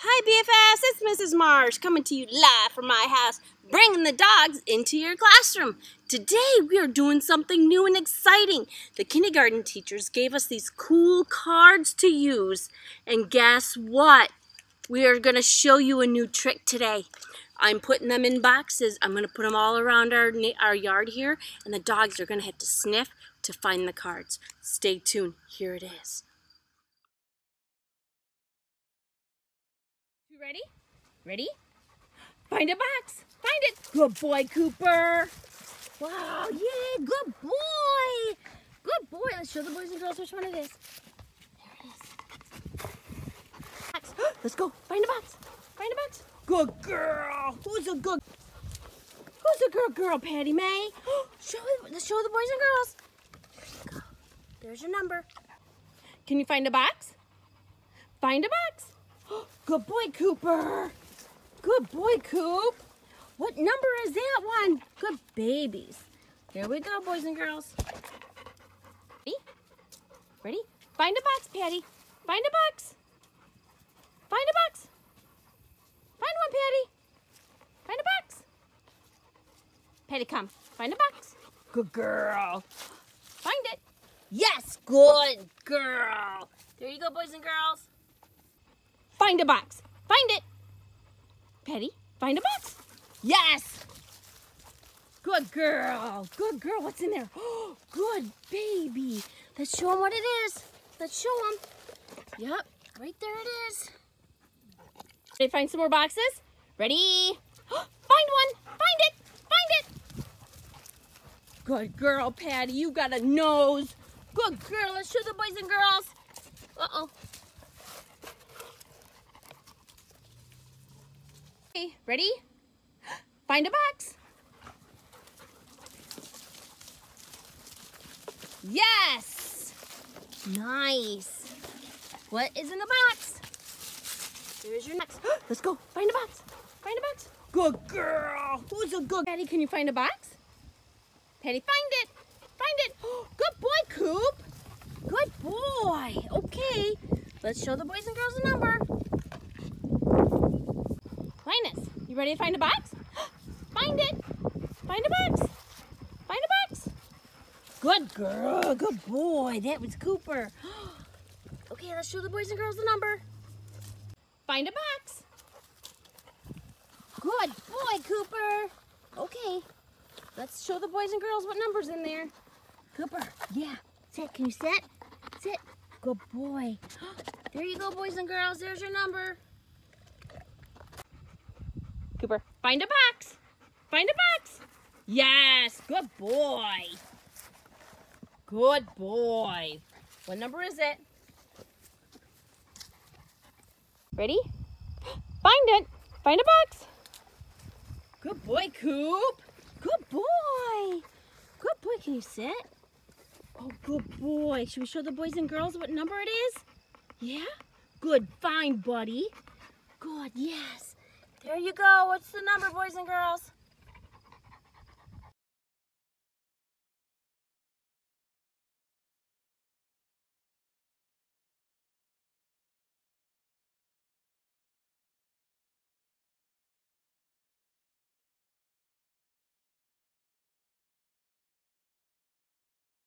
Hi BFFs, it's Mrs. Marsh coming to you live from my house, bringing the dogs into your classroom. Today we are doing something new and exciting. The kindergarten teachers gave us these cool cards to use. And guess what? We are going to show you a new trick today. I'm putting them in boxes. I'm going to put them all around our, our yard here, and the dogs are going to have to sniff to find the cards. Stay tuned. Here it is. Ready? Ready? Find a box. Find it. Good boy, Cooper. Wow, yay, good boy. Good boy. Let's show the boys and girls which one it is. There it is. Let's go. Find a box. Find a box. Good girl. Who's a good Who's a good girl, Patty May? show let's show the boys and girls. There you go. There's your number. Can you find a box? Find a box. Good boy, Cooper. Good boy, Coop. What number is that one? Good babies. Here we go, boys and girls. Ready? Ready? Find a box, Patty. Find a box. Find a box. Find one, Patty. Find a box. Patty, come. Find a box. Good girl. Find it. Yes, good girl. There you go, boys and girls. Find a box. Find it. Patty, find a box. Yes. Good girl. Good girl. What's in there? Oh, good baby. Let's show him what it is. Let's show him. Yep, right there it is. Ready find some more boxes? Ready? Find one. Find it. Find it. Good girl, Patty. You got a nose. Good girl. Let's show the boys and girls. Uh-oh. Okay, ready? Find a box. Yes! Nice. What is in the box? There's your box. Let's go. Find a box. Find a box. Good girl. Who's a good Patty? Can you find a box? Patty, find it. Find it. Good boy, Coop. Good boy. Okay. Let's show the boys and girls a number. Linus, you ready to find a box? Find it. Find a box. Find a box. Good girl. Good boy. That was Cooper. Okay, let's show the boys and girls the number. Find a box. Good boy, Cooper. Okay, let's show the boys and girls what number's in there. Cooper, yeah. Sit, can you sit? Sit. Good boy. There you go, boys and girls. There's your number. Cooper, find a box. Find a box. Yes, good boy. Good boy. What number is it? Ready? Find it. Find a box. Good boy, Coop. Good boy. Good boy. Can you sit? Oh, good boy. Should we show the boys and girls what number it is? Yeah? Good. Fine, buddy. Good. Yes. There you go. What's the number, boys and girls?